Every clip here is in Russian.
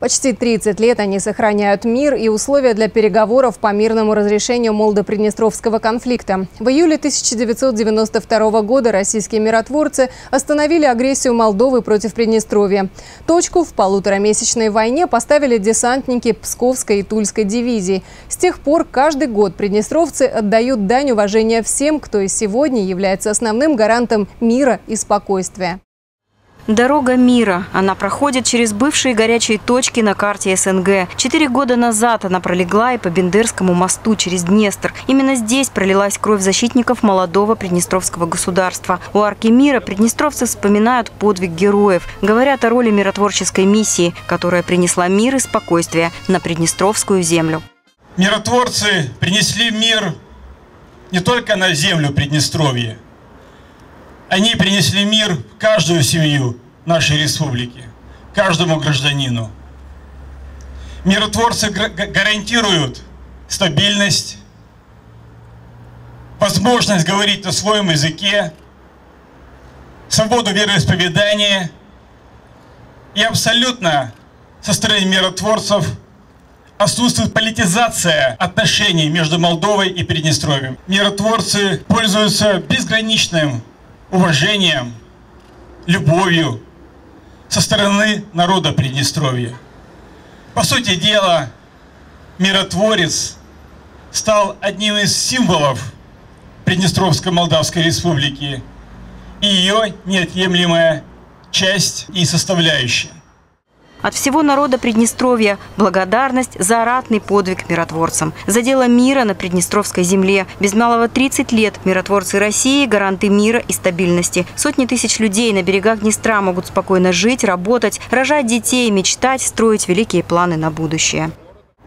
Почти 30 лет они сохраняют мир и условия для переговоров по мирному разрешению Молдо-Приднестровского конфликта. В июле 1992 года российские миротворцы остановили агрессию Молдовы против Приднестровья. Точку в полуторамесячной войне поставили десантники Псковской и Тульской дивизий. С тех пор каждый год приднестровцы отдают дань уважения всем, кто и сегодня является основным гарантом мира и спокойствия. Дорога мира. Она проходит через бывшие горячие точки на карте СНГ. Четыре года назад она пролегла и по Бендерскому мосту через Днестр. Именно здесь пролилась кровь защитников молодого Приднестровского государства. У арки мира приднестровцы вспоминают подвиг героев. Говорят о роли миротворческой миссии, которая принесла мир и спокойствие на Приднестровскую землю. Миротворцы принесли мир не только на землю Приднестровья, они принесли мир в каждую семью нашей республики, каждому гражданину. Миротворцы гарантируют стабильность, возможность говорить на своем языке, свободу вероисповедания и абсолютно со стороны миротворцев отсутствует политизация отношений между Молдовой и Приднестровьем. Миротворцы пользуются безграничным уважением, любовью со стороны народа Приднестровья. По сути дела, миротворец стал одним из символов Приднестровской Молдавской Республики и ее неотъемлемая часть и составляющая. От всего народа Приднестровья благодарность за ратный подвиг миротворцам. За дело мира на Приднестровской земле. Без малого 30 лет миротворцы России – гаранты мира и стабильности. Сотни тысяч людей на берегах Днестра могут спокойно жить, работать, рожать детей, мечтать, строить великие планы на будущее.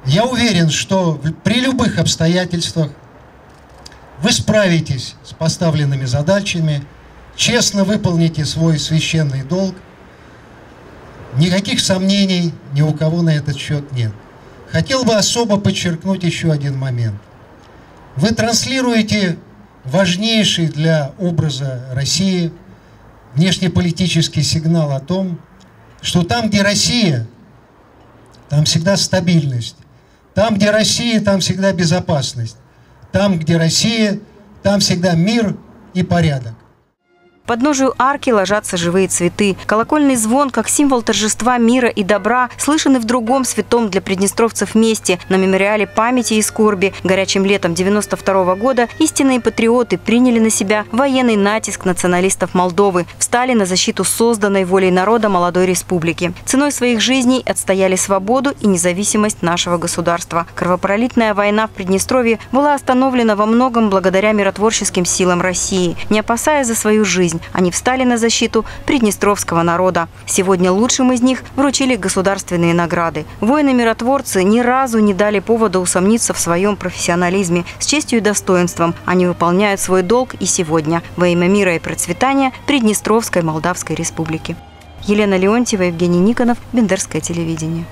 Я уверен, что при любых обстоятельствах вы справитесь с поставленными задачами, честно выполните свой священный долг – Никаких сомнений ни у кого на этот счет нет. Хотел бы особо подчеркнуть еще один момент. Вы транслируете важнейший для образа России внешнеполитический сигнал о том, что там, где Россия, там всегда стабильность. Там, где Россия, там всегда безопасность. Там, где Россия, там всегда мир и порядок подножию арки ложатся живые цветы. Колокольный звон, как символ торжества мира и добра, слышен и в другом святом для приднестровцев месте, на мемориале памяти и скорби. Горячим летом 92 -го года истинные патриоты приняли на себя военный натиск националистов Молдовы, встали на защиту созданной волей народа молодой республики. Ценой своих жизней отстояли свободу и независимость нашего государства. Кровопролитная война в Приднестровье была остановлена во многом благодаря миротворческим силам России. Не опасаясь за свою жизнь, они встали на защиту приднестровского народа. Сегодня лучшим из них вручили государственные награды. Воины-миротворцы ни разу не дали повода усомниться в своем профессионализме. С честью и достоинством они выполняют свой долг и сегодня во имя мира и процветания Приднестровской Молдавской Республики. Елена Леонтьева, Евгений Никонов, Бендерское телевидение.